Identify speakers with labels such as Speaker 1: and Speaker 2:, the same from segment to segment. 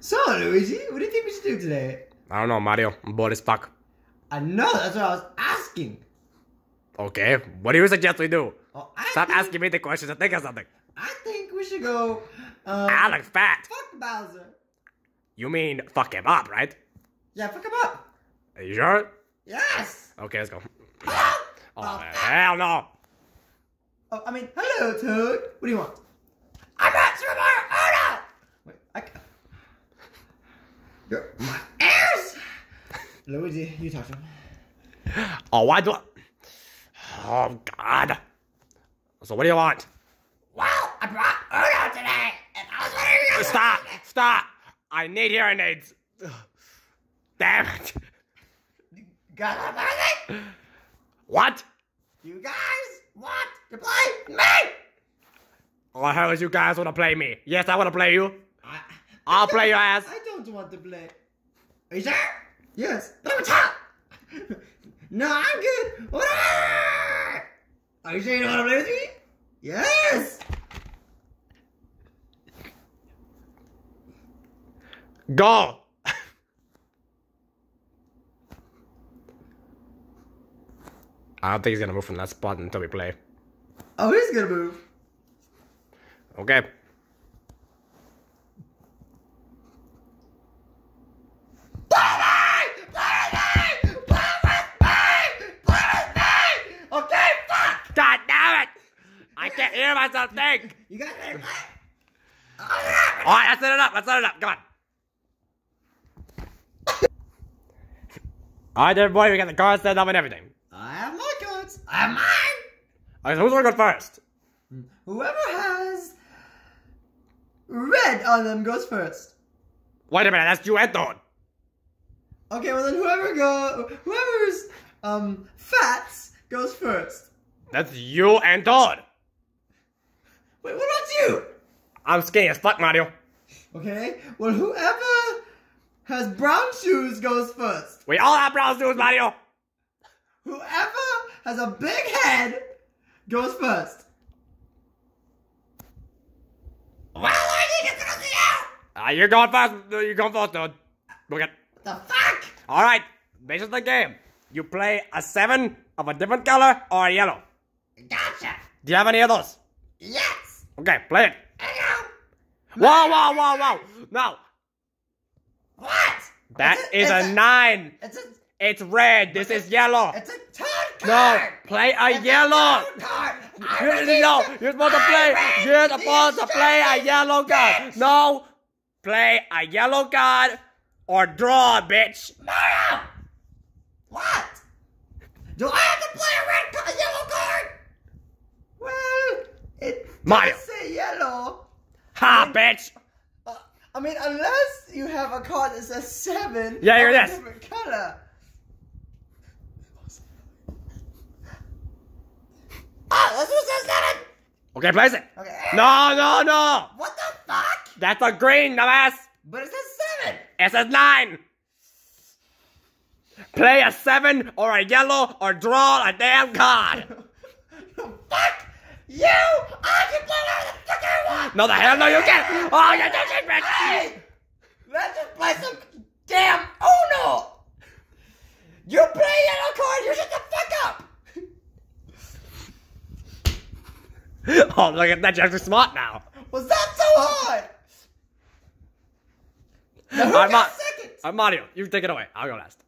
Speaker 1: So, Luigi, what do you think we should do today?
Speaker 2: I don't know, Mario. I'm bored as fuck.
Speaker 1: I know, that's what I was asking.
Speaker 2: Okay, what do you suggest we do?
Speaker 1: Oh, I
Speaker 2: Stop
Speaker 1: think,
Speaker 2: asking me the questions and think of something.
Speaker 1: I think we should go, um,
Speaker 2: Alex, fat.
Speaker 1: fuck Bowser.
Speaker 2: You mean fuck him up, right?
Speaker 1: Yeah, fuck him up.
Speaker 2: Are you sure?
Speaker 1: Yes.
Speaker 2: Okay, let's go.
Speaker 1: Oh,
Speaker 2: Oh, hell no.
Speaker 1: oh, I mean, hello, Toad. What do you want? I'm not Super Mario. Oh, no. Wait, I ca- You're my ears. Luigi, you talk to him.
Speaker 2: Oh, why do I... Oh, God. So what do you want?
Speaker 1: Well, I brought Uno today, and I was wondering if you
Speaker 2: Stop! Stop! I need hearing aids. Damn it.
Speaker 1: got anything?
Speaker 2: What?
Speaker 1: You guys want to play me?
Speaker 2: Oh, hell is you guys want to play me? Yes, I want to play you.
Speaker 1: I,
Speaker 2: I'll play your ass.
Speaker 1: I don't want to play. Are you sure? Yes. Don't talk. no, I'm good. Whatever. Are you sure you don't want to play with me? Yes.
Speaker 2: Go! I don't think he's gonna move from that spot until we play.
Speaker 1: Oh, he's gonna move.
Speaker 2: Okay,
Speaker 1: fuck!
Speaker 2: God damn it! I can't hear myself think!
Speaker 1: You got it.
Speaker 2: Alright, let's set it up, let's set it up, come on. Alright, everybody, we got the cards set up and everything.
Speaker 1: I have my cards. I have mine.
Speaker 2: Alright, so who's gonna go first?
Speaker 1: Whoever has red on them goes first.
Speaker 2: Wait a minute, that's you and Dawn.
Speaker 1: Okay, well then whoever go whoever's um fats goes first.
Speaker 2: That's you and Dawn.
Speaker 1: Wait, what about you?
Speaker 2: I'm skinny as fuck, Mario.
Speaker 1: Okay, well whoever has brown shoes goes first.
Speaker 2: We all have brown shoes, Mario.
Speaker 1: Whoever has a big head goes first. Well, I think it's gonna be you.
Speaker 2: Uh, you're going first. You're going first, dude. Look at.
Speaker 1: The fuck?
Speaker 2: All right, this is the game. You play a seven of a different color or a yellow.
Speaker 1: Gotcha.
Speaker 2: Do you have any of those?
Speaker 1: Yes.
Speaker 2: Okay, play it. Whoa, whoa, whoa, whoa! No,
Speaker 1: What?
Speaker 2: that is
Speaker 1: it's
Speaker 2: a nine.
Speaker 1: It's a
Speaker 2: It's red. This is yellow.
Speaker 1: it's a turn
Speaker 2: No, play a
Speaker 1: It's
Speaker 2: yellow.
Speaker 1: turn card.
Speaker 2: No, you're supposed to play. You're supposed to play a yellow card. No, play a yellow card or draw, bitch.
Speaker 1: Mario! What? Do I have to play a red card, a yellow card? Well, it
Speaker 2: Mario.
Speaker 1: say yellow.
Speaker 2: Ha, bitch.
Speaker 1: Uh, I mean, unless you have a card that says seven.
Speaker 2: Yeah, you're
Speaker 1: of a different color. Ah, this one says seven.
Speaker 2: Okay, place it.
Speaker 1: Okay.
Speaker 2: No, no, no.
Speaker 1: What the fuck?
Speaker 2: That's a green, dumbass.
Speaker 1: But it says seven.
Speaker 2: It says nine. Play a seven or a yellow or draw a damn card.
Speaker 1: you! I can play whatever the fuck I want.
Speaker 2: No, the hell no, you can't. Oh, you're touching me.
Speaker 1: Hey, let's just play some damn Uno. You play yellow card. You shut the fuck up.
Speaker 2: Oh, look at that. You're smart now.
Speaker 1: Was that so hard? Now who
Speaker 2: I'm
Speaker 1: got second?
Speaker 2: I'm Mario. You take it away. I'll go last.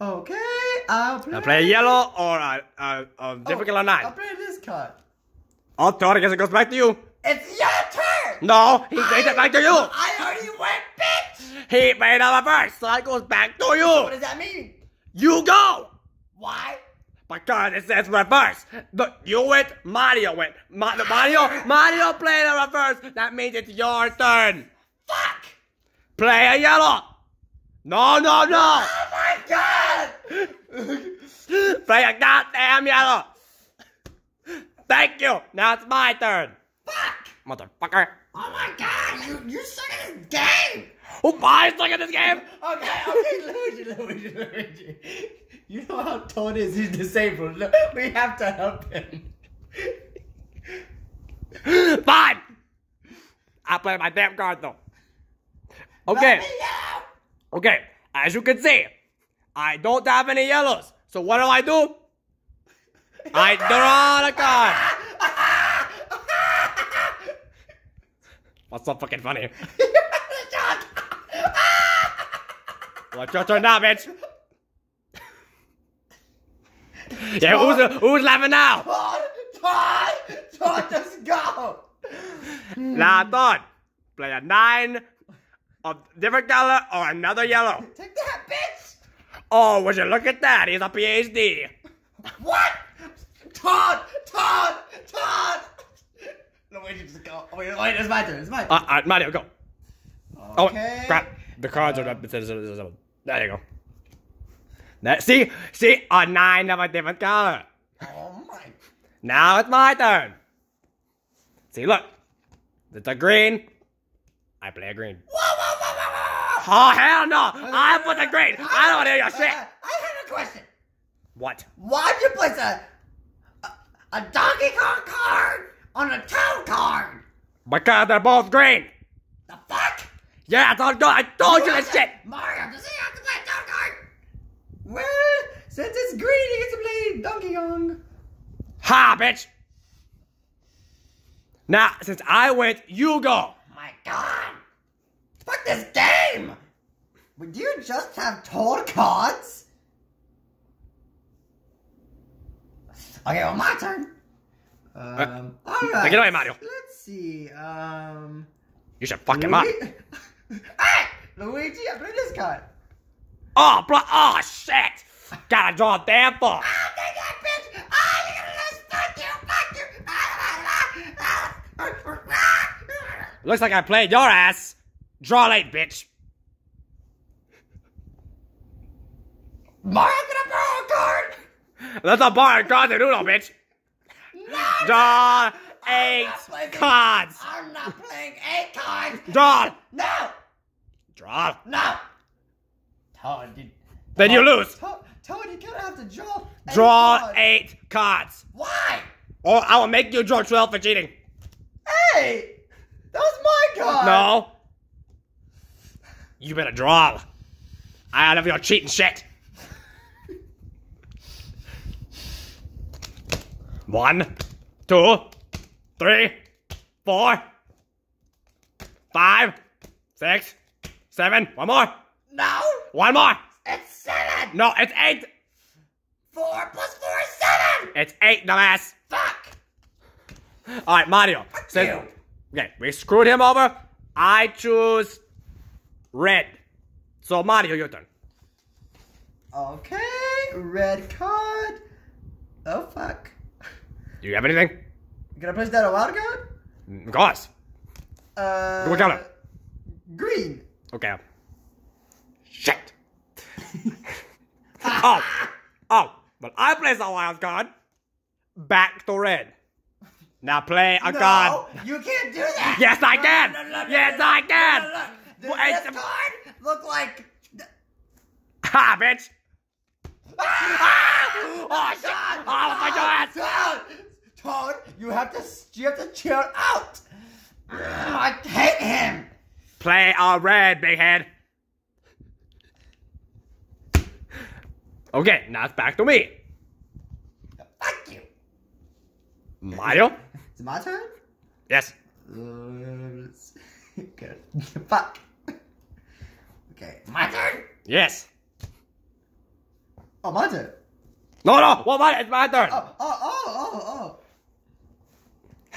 Speaker 1: Okay, I'll play.
Speaker 2: I'll play a yellow or a, a, a different color
Speaker 1: I'll play this card.
Speaker 2: Oh, Todd, I guess it goes back to you.
Speaker 1: It's your turn.
Speaker 2: No, he made it back to you.
Speaker 1: I already went, bitch.
Speaker 2: He made a reverse, so it goes back to you.
Speaker 1: What does that mean?
Speaker 2: You go.
Speaker 1: Why?
Speaker 2: Because it says reverse. But you went, Mario went. Ma- Mario, Mario played a reverse. That means it's your turn.
Speaker 1: Fuck.
Speaker 2: Play a yellow. No, no, no.
Speaker 1: Oh my god.
Speaker 2: Play a goddamn yellow. Thank you. Now it's my turn.
Speaker 1: Fuck.
Speaker 2: Motherfucker.
Speaker 1: Oh my god. You you suck at this game.
Speaker 2: Who buys look at this game?
Speaker 1: Okay, okay, Luigi, Luigi, Luigi. You know how Toad is, he's disabled. Look, We have to help him.
Speaker 2: Fine. I'll play my damn card though. Okay.
Speaker 1: Not me yellow.
Speaker 2: Okay, as you can see, I don't have any yellows. So what do I do? I draw the card. What's so fucking funny? What's your turn now, bitch? Yeah, who's, who's laughing now?
Speaker 1: Todd, Todd, Todd, just go.
Speaker 2: Now, Todd, play a nine of different color or another yellow.
Speaker 1: Take that, bitch.
Speaker 2: Oh, would you look at that? He's a PhD.
Speaker 1: What? Todd, Todd, Todd. Luigi, just go. Oh, wait, wait, it's my turn. It's my turn.
Speaker 2: Uh, uh, Mario, go. Oh,
Speaker 1: okay.
Speaker 2: crap. The cards are up. There you go. That, see? See? A nine of a different color.
Speaker 1: Oh my.
Speaker 2: Now it's my turn. See, look. It's a green. I play a green.
Speaker 1: Whoa, whoa, whoa, whoa, whoa.
Speaker 2: Oh, hell no. I put the green. I don't want to hear your shit.
Speaker 1: Uh, I have a question.
Speaker 2: What?
Speaker 1: Why'd you place a, a Donkey Kong card on a Toad card?
Speaker 2: Because they're both green.
Speaker 1: The fuck?
Speaker 2: Yeah, I told you, I told you this shit.
Speaker 1: Mario, does he have to play a Toad card? Well, since it's green, he gets to play Donkey Kong.
Speaker 2: Ha, bitch. Now, since I went, you go.
Speaker 1: My God! Fuck this game! Would you just have Toad cards? Okay, well, my turn. Um, alright.
Speaker 2: take it away, Mario.
Speaker 1: Let's see. Um.
Speaker 2: You should fuck him up.
Speaker 1: Luigi- hey! Luigi, I play this card.
Speaker 2: Oh, bro. Oh, shit. Gotta draw a damn fuck.
Speaker 1: Ah, take that bitch! Ah, you're gonna lose! Fuck you! Fuck you! Ah, ah, ah, ah.
Speaker 2: Looks like I played your ass. Draw late, bitch.
Speaker 1: Mario gonna borrow a card?
Speaker 2: That's a bar to noodle, bitch.
Speaker 1: No!
Speaker 2: Draw eight cards.
Speaker 1: I'm not playing eight cards!
Speaker 2: Draw.
Speaker 1: No!
Speaker 2: Draw.
Speaker 1: No! Todd, you...
Speaker 2: Then you lose.
Speaker 1: Todd, Todd, you gotta have to draw eight
Speaker 2: Draw
Speaker 1: cards.
Speaker 2: eight cards.
Speaker 1: Why?
Speaker 2: Or I will make you draw 12 for cheating.
Speaker 1: Hey! That was my card!
Speaker 2: No. You better draw. I love your cheating shit. One, two, three, four, five, six, seven. One more.
Speaker 1: No!
Speaker 2: One more.
Speaker 1: It's seven!
Speaker 2: No, it's eight.
Speaker 1: Four plus four is seven!
Speaker 2: It's eight, dumbass.
Speaker 1: Fuck!
Speaker 2: All right, Mario. Since-
Speaker 1: you.
Speaker 2: okay, we screwed him over. I choose red. So Mario, your turn.
Speaker 1: Okay, red card. Oh fuck.
Speaker 2: Do you have anything?
Speaker 1: Can I place that a wild card?
Speaker 2: Of course.
Speaker 1: Uh.
Speaker 2: What color?
Speaker 1: Green.
Speaker 2: Okay. Shit. oh, oh. But I place a wild card. Back to red. Now play a
Speaker 1: no,
Speaker 2: card.
Speaker 1: you can't do that.
Speaker 2: Yes, I can.
Speaker 1: no, no, no,
Speaker 2: Yes, I can.
Speaker 1: Does
Speaker 2: Well,
Speaker 1: this card look like?
Speaker 2: Ha, bitch.
Speaker 1: Ah!
Speaker 2: Oh, shit. Oh, my God.
Speaker 1: Toad, Toad, you have to you have to chill out. I hate him.
Speaker 2: Play a red, big head. Okay, now it's back to me.
Speaker 1: Fuck you.
Speaker 2: Mario?
Speaker 1: Is it my turn?
Speaker 2: Yes.
Speaker 1: Uh, okay. Fuck. Okay, my turn.
Speaker 2: Yes.
Speaker 1: Oh, my turn.
Speaker 2: No, no. Well, my, it's my turn.
Speaker 1: Oh, oh, oh, oh, oh.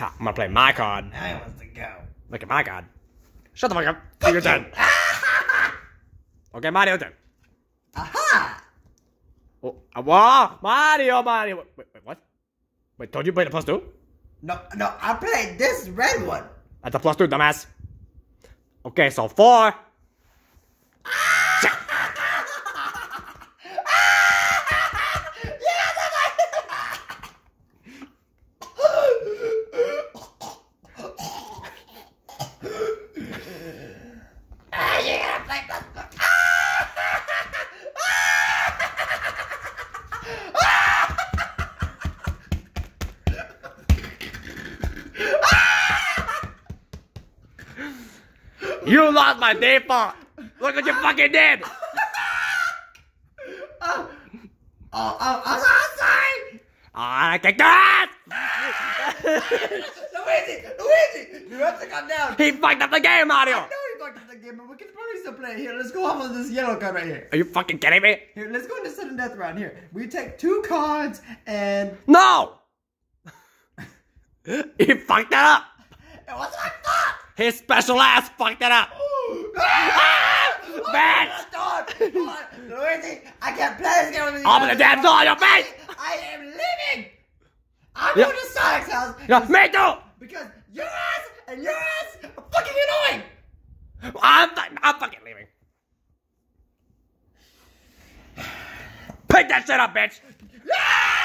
Speaker 2: Ha, I'm gonna play my card.
Speaker 1: He wants to go.
Speaker 2: Look at my card. Shut the fuck up. It's your turn. Okay, Mario turn.
Speaker 1: Aha!
Speaker 2: Oh, uh, whoa, Mario, Mario. Wait, wait, wait, what? Wait, told you play the plus two?
Speaker 1: No, no, I played this red one.
Speaker 2: That's a plus two, dumbass. Okay, so four.
Speaker 1: Ah, you gotta play plus four.
Speaker 2: You lost my default. Look what you fucking did.
Speaker 1: Oh, oh, oh, I'm so sorry.
Speaker 2: I kicked ass.
Speaker 1: Luigi, Luigi, you have to come down.
Speaker 2: He fucked up the game, Mario.
Speaker 1: I know you fucked up the game, but we can probably still play. Here, let's go off of this yellow card right here.
Speaker 2: Are you fucking kidding me?
Speaker 1: Here, let's go into sudden death round. Here, we take two cards and.
Speaker 2: No. he fucked that up.
Speaker 1: It was my fault.
Speaker 2: His special ass fucked that up.
Speaker 1: Ah!
Speaker 2: Bitch!
Speaker 1: Luigi, I can't play this game with you.
Speaker 2: Open the damn door your face.
Speaker 1: I am leaving. I'm
Speaker 2: Yeah.
Speaker 1: going to Sonic's house.
Speaker 2: Yeah, me too.
Speaker 1: Because your ass and your ass are fucking annoying.
Speaker 2: I'm, I'm fucking leaving. Pick that shit up, bitch.
Speaker 1: Ah!